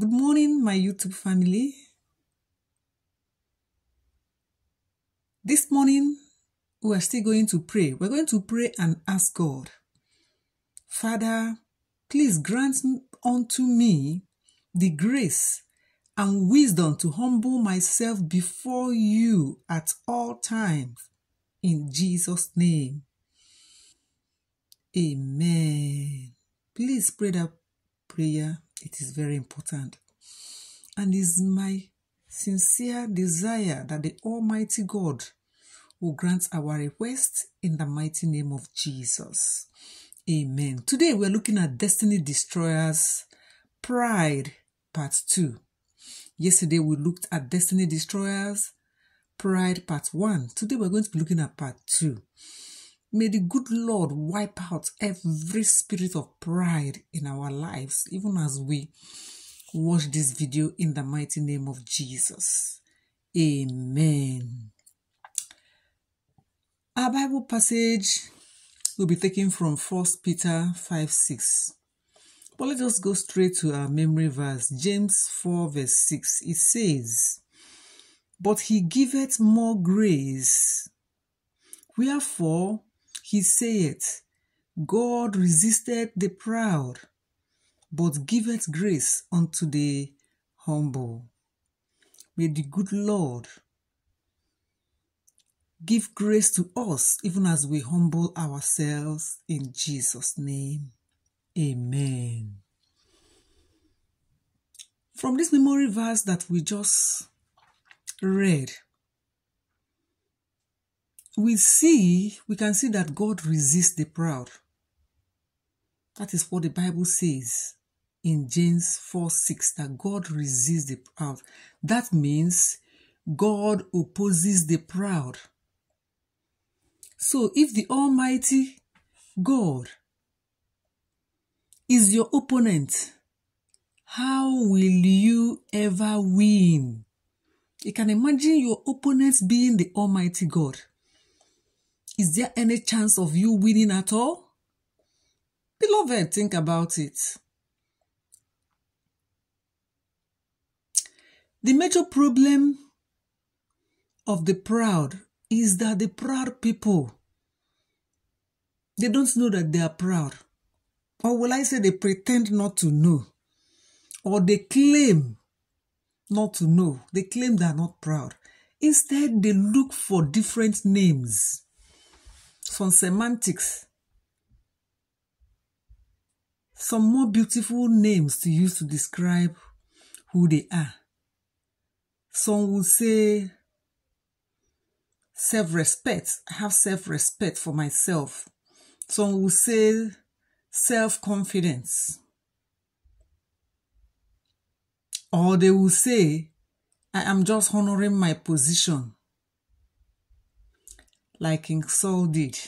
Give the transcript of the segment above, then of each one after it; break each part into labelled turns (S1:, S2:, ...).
S1: Good morning, my YouTube family. This morning, we are still going to pray. We're going to pray and ask God, Father, please grant unto me the grace and wisdom to humble myself before you at all times. In Jesus' name. Amen. Please pray that prayer. It is very important. And is my sincere desire that the Almighty God will grant our request in the mighty name of Jesus. Amen. Today we're looking at Destiny Destroyers Pride Part 2. Yesterday we looked at Destiny Destroyers Pride Part 1. Today we're going to be looking at Part 2. May the good Lord wipe out every spirit of pride in our lives, even as we watch this video in the mighty name of Jesus. Amen. Our Bible passage will be taken from 1 Peter 5 6. But let us go straight to our memory verse, James 4 verse 6. It says, But he giveth more grace. Wherefore, he saith, God resisted the proud, but giveth grace unto the humble. May the good Lord give grace to us even as we humble ourselves in Jesus' name. Amen. From this memory verse that we just read, we see, we can see that God resists the proud. That is what the Bible says in James 4 6 that God resists the proud. That means God opposes the proud. So if the Almighty God is your opponent, how will you ever win? You can imagine your opponent being the Almighty God. Is there any chance of you winning at all? Beloved, think about it. The major problem of the proud is that the proud people they don't know that they are proud. Or will I say they pretend not to know? Or they claim not to know. They claim they are not proud. Instead, they look for different names some semantics, some more beautiful names to use to describe who they are. Some will say self respect. I have self respect for myself. Some will say self confidence. Or they will say, I am just honoring my position like King Saul did.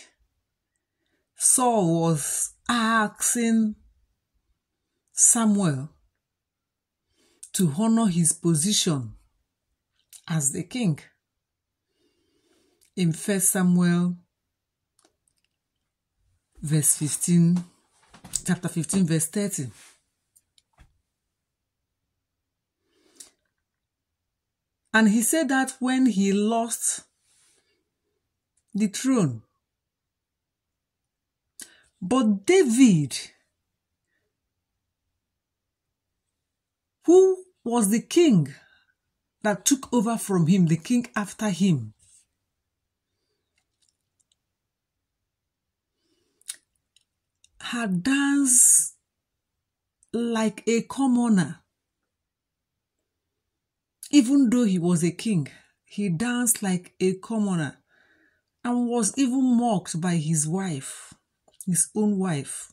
S1: Saul was asking Samuel to honor his position as the king. In 1 Samuel verse 15, chapter 15, verse 30. And he said that when he lost the throne. But David, who was the king that took over from him, the king after him, had danced like a commoner. Even though he was a king, he danced like a commoner and was even mocked by his wife, his own wife.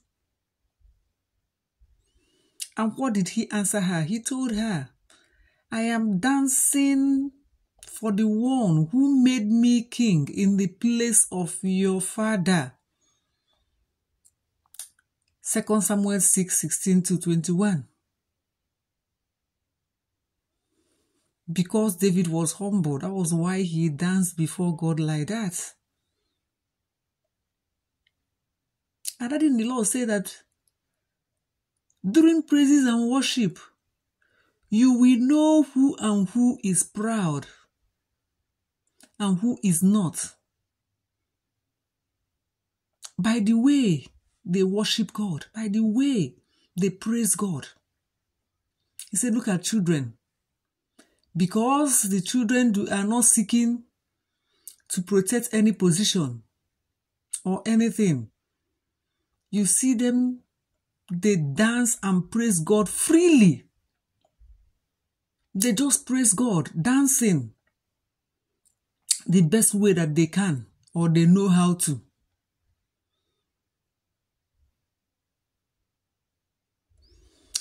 S1: And what did he answer her? He told her, I am dancing for the one who made me king in the place of your father. 2 Samuel 6 16 to 21. Because David was humble, that was why he danced before God like that. And that in the Lord say that during praises and worship, you will know who and who is proud and who is not by the way they worship God, by the way they praise God. He said, Look at children. Because the children do, are not seeking to protect any position or anything, you see them, they dance and praise God freely. They just praise God, dancing the best way that they can or they know how to.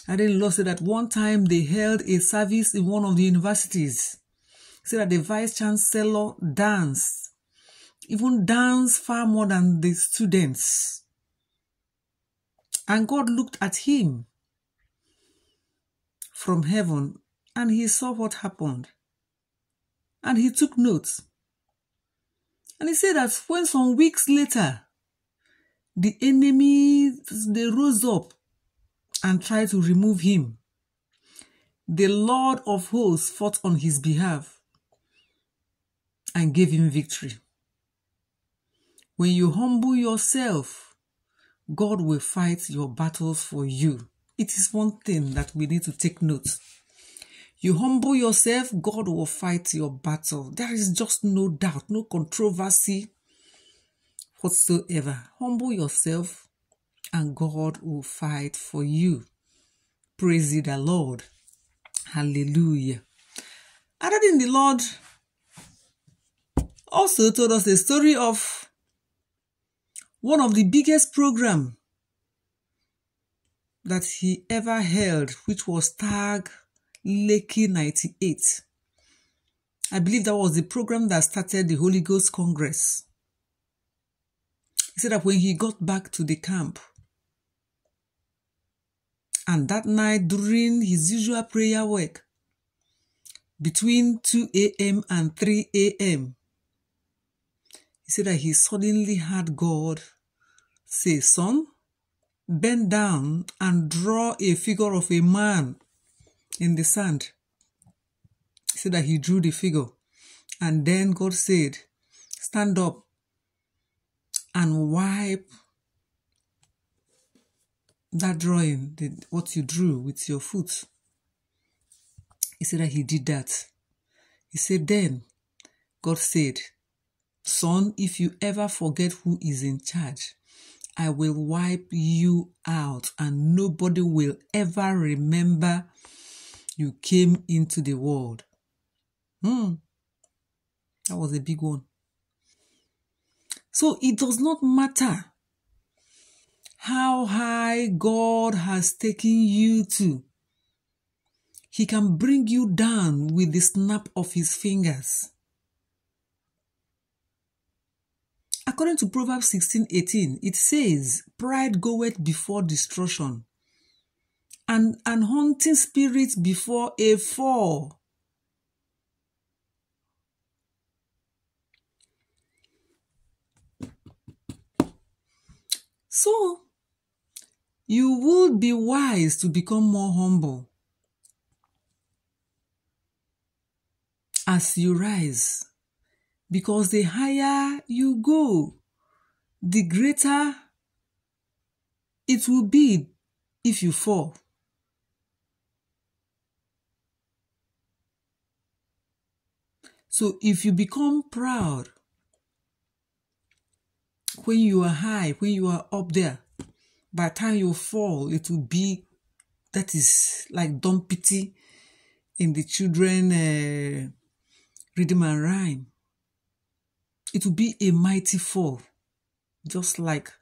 S1: I didn't Lord it that one time they held a service in one of the universities. Said that the vice chancellor danced, even danced far more than the students. And God looked at him from heaven and he saw what happened. And he took notes. And he said that when some weeks later, the enemy, they rose up and tried to remove him. The Lord of hosts fought on his behalf and gave him victory. When you humble yourself, God will fight your battles for you. It is one thing that we need to take note. You humble yourself, God will fight your battle. There is just no doubt, no controversy whatsoever. Humble yourself, and God will fight for you. Praise the Lord. Hallelujah. Other than the Lord also told us the story of one of the biggest program that he ever held, which was Tag Lekki 98. I believe that was the program that started the Holy Ghost Congress. He said that when he got back to the camp, and that night, during his usual prayer work, between 2 a.m. and 3 a.m., he said that he suddenly heard God say, Son, bend down and draw a figure of a man in the sand. He said that he drew the figure. And then God said, Stand up and wipe that drawing, the, what you drew with your foot. He said that he did that. He said, then God said, Son, if you ever forget who is in charge, I will wipe you out, and nobody will ever remember you came into the world. Hmm. That was a big one. So it does not matter how high God has taken you to. He can bring you down with the snap of his fingers. According to Proverbs 16 18, it says, Pride goeth before destruction, and an hunting spirit before a fall. So, you would be wise to become more humble. As you rise, because the higher you go, the greater it will be if you fall. So if you become proud when you are high, when you are up there, by the time you fall, it will be that is like Humpty Dumpty in the children uh, rhythm and rhyme. It will be a mighty fall, just like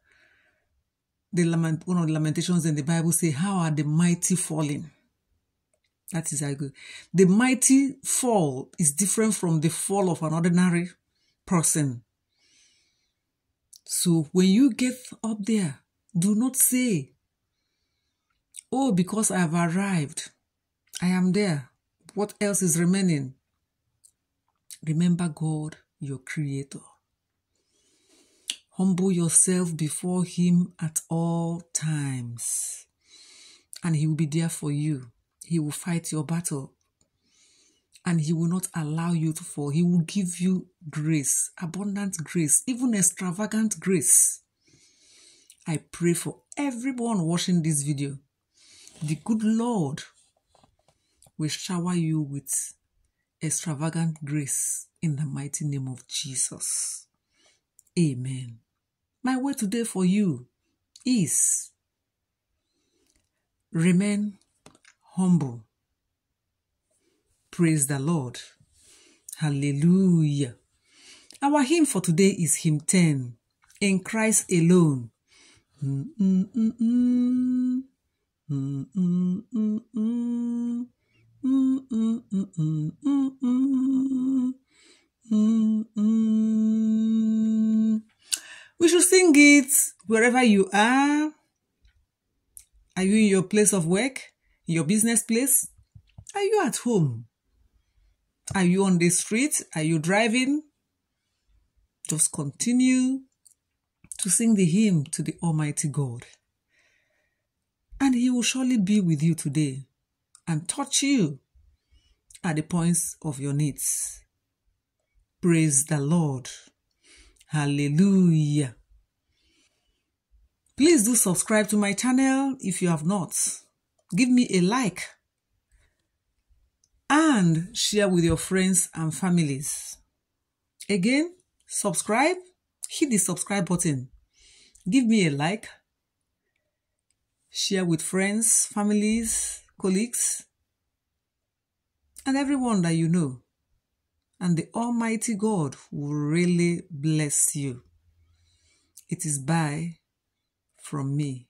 S1: the lament, one of the lamentations in the Bible say, "How are the mighty falling?" That is how good. The mighty fall is different from the fall of an ordinary person. So when you get up there, do not say, Oh, because I have arrived, I am there. What else is remaining? Remember God, your Creator. Humble yourself before Him at all times, and He will be there for you. He will fight your battle and He will not allow you to fall. He will give you grace, abundant grace, even extravagant grace. I pray for everyone watching this video. The good Lord will shower you with extravagant grace in the mighty name of Jesus. Amen. My word today for you is remain humble. Praise the Lord. Hallelujah. Our hymn for today is hymn 10 In Christ Alone. Mm, mm. We should sing it wherever you are. Are you in your place of work? Your business place? Are you at home? Are you on the street? Are you driving? Just continue to sing the hymn to the Almighty God. And He will surely be with you today and touch you at the points of your needs. Praise the Lord. Hallelujah. Please do subscribe to my channel if you have not. Give me a like and share with your friends and families. Again, subscribe, hit the subscribe button, give me a like, share with friends, families, colleagues, and everyone that you know. And the Almighty God will really bless you. It is by from me.